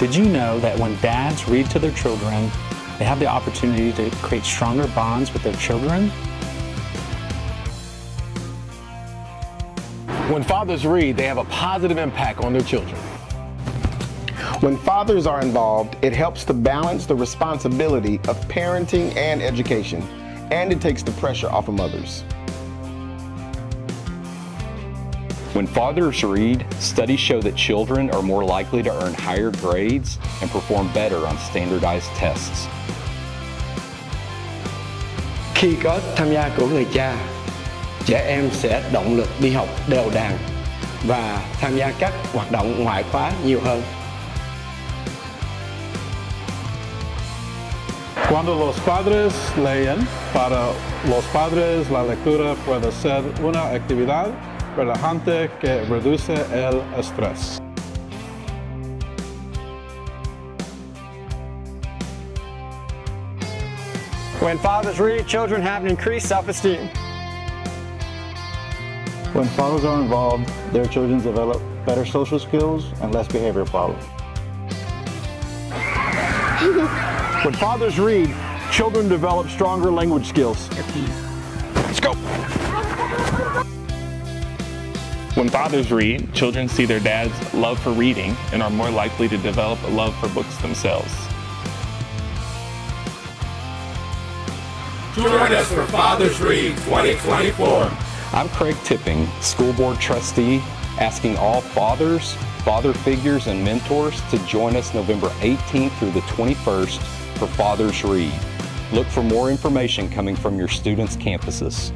Did you know that when dads read to their children, they have the opportunity to create stronger bonds with their children? When fathers read, they have a positive impact on their children. When fathers are involved, it helps to balance the responsibility of parenting and education, and it takes the pressure off of mothers. When fathers read, studies show that children are more likely to earn higher grades and perform better on standardized tests. Khi có tham gia của người cha, trẻ em sẽ động lực đi học đều đặn và tham gia các hoạt động ngoại khóa nhiều hơn. Cuando los padres leen, para los padres la lectura puede ser una actividad relajante que reduce el estrés. When fathers read, children have an increased self-esteem. When fathers are involved, their children develop better social skills and less behavior problems. when fathers read, children develop stronger language skills. Let's go. When fathers read, children see their dad's love for reading and are more likely to develop a love for books themselves. Join us for Fathers Read 2024. I'm Craig Tipping, School Board Trustee, asking all fathers, father figures, and mentors to join us November 18th through the 21st for Fathers Read. Look for more information coming from your students' campuses.